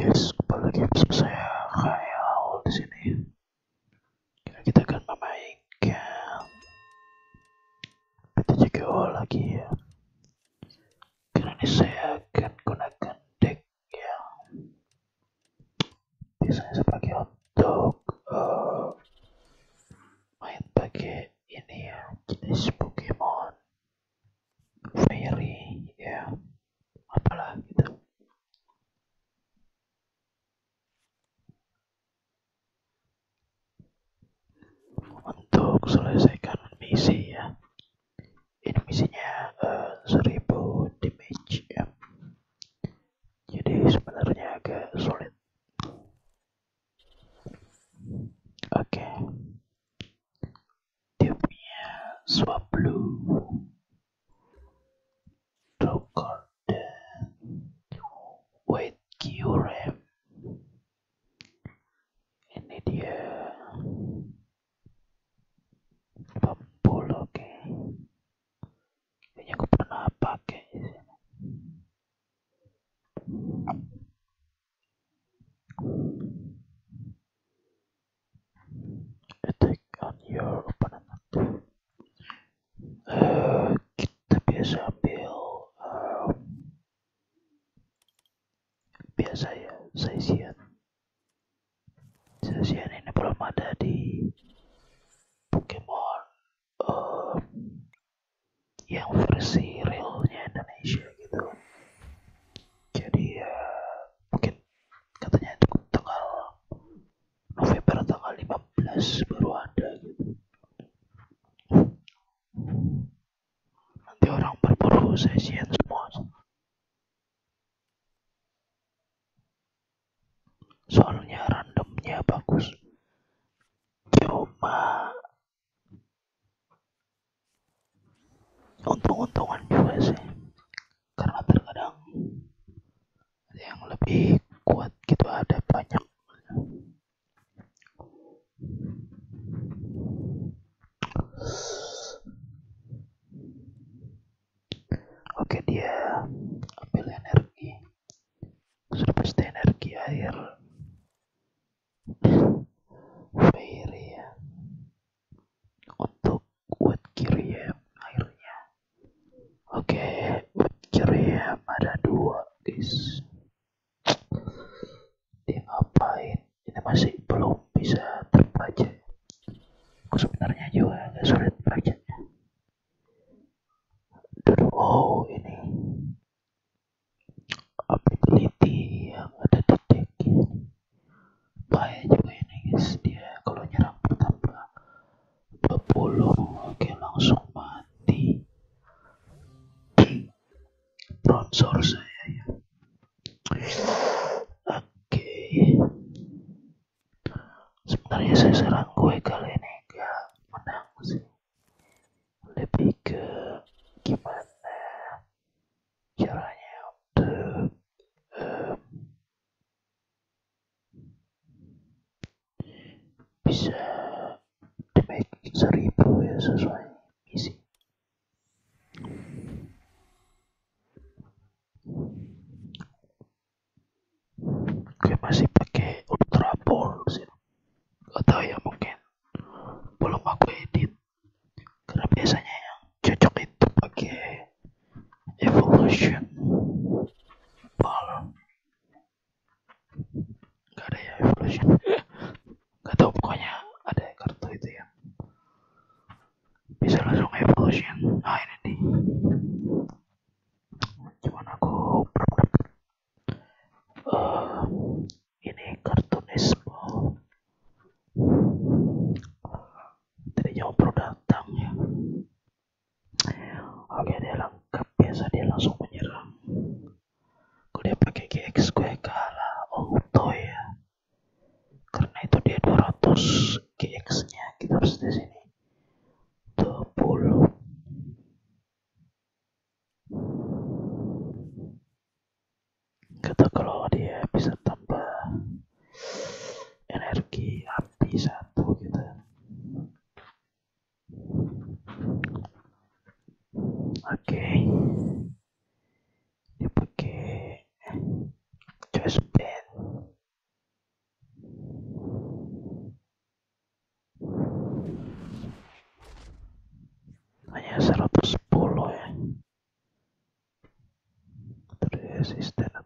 Vázquez. Saya. sorun ya lain. Kita masih belum bisa terbaca. Aku sebenarnya juga agak sulit bacanya dulu oh ini. Ability yang ada di deck bahaya juga ini guys. Dia kalau nyerang pertama bebulung oke langsung mati. Browser saya ya. sasaran gue kali ini gak menang sih lebih ke gimana? Caranya untuk um, bisa di seribu ya sesuatu. bagi satu gitu. Oke. Ini pakai Just dustbin. Hanya 110 ya. Terus sistem.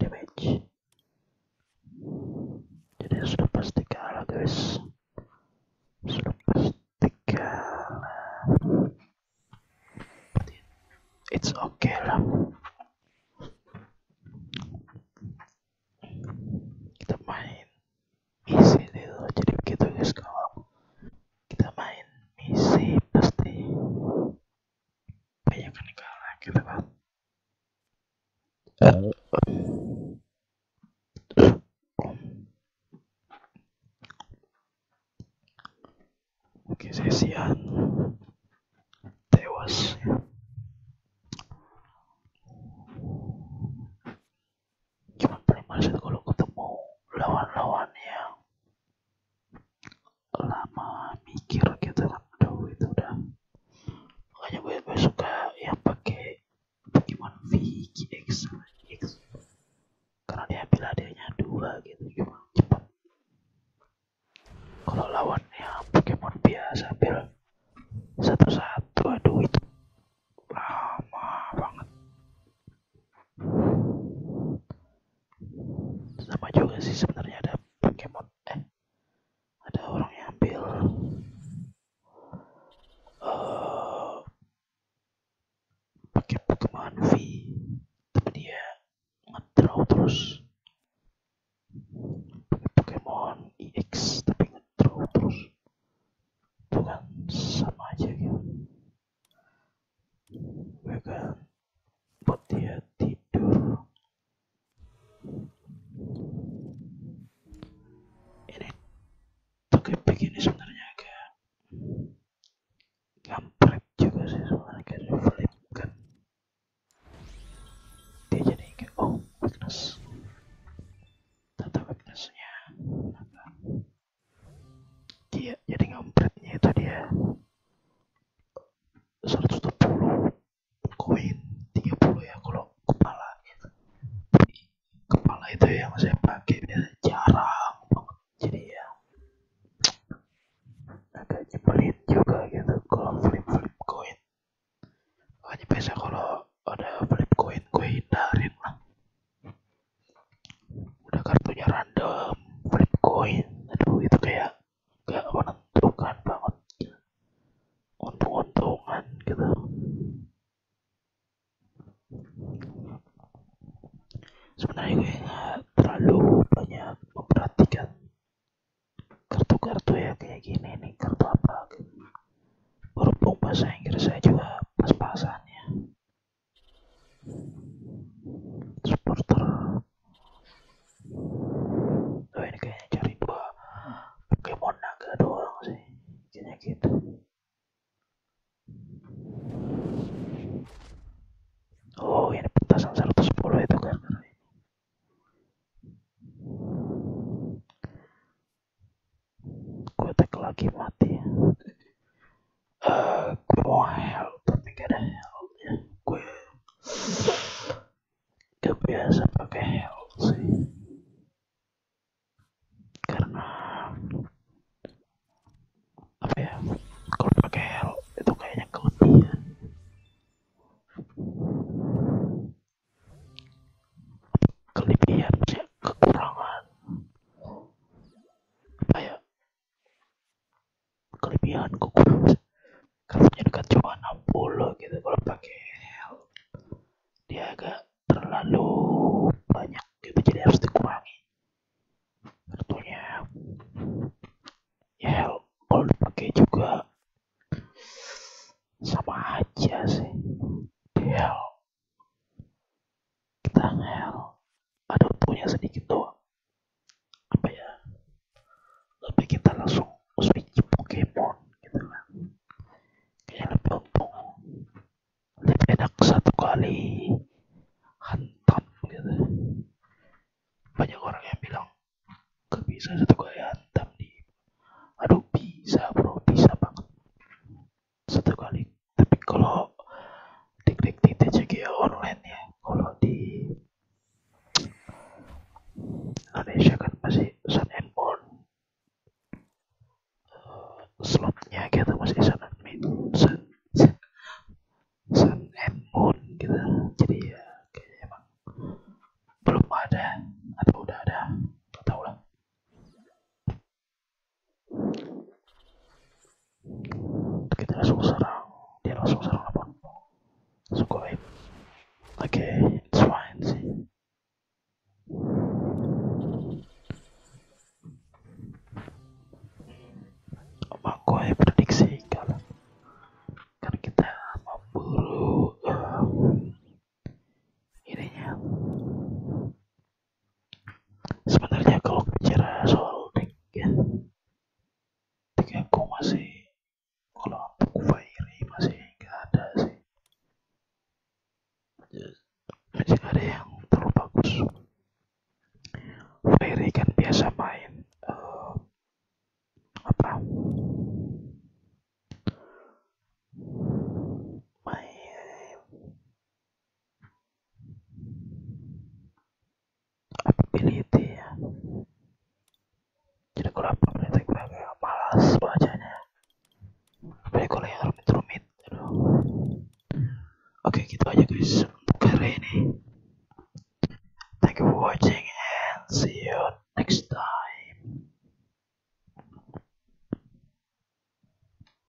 damage. Jadi sudah pasti kalah guys. Sudah pasti kalah it's okay lah. Kita main misi dulu, jadi begitu guys kalau kita main misi pasti banyak yang kalah. Kita Uh. quién es un araña. Lord. Shaka.